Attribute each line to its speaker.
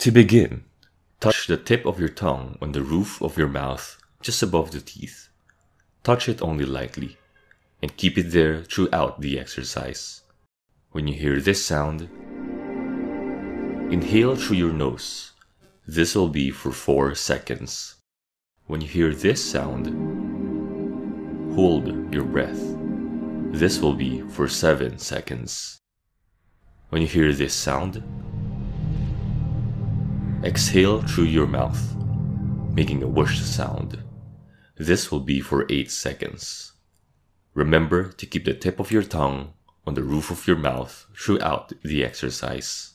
Speaker 1: To begin, touch the tip of your tongue on the roof of your mouth just above the teeth. Touch it only lightly and keep it there throughout the exercise. When you hear this sound, inhale through your nose. This will be for 4 seconds. When you hear this sound, hold your breath. This will be for 7 seconds. When you hear this sound, exhale through your mouth, making a whoosh sound. This will be for 8 seconds. Remember to keep the tip of your tongue on the roof of your mouth throughout the exercise.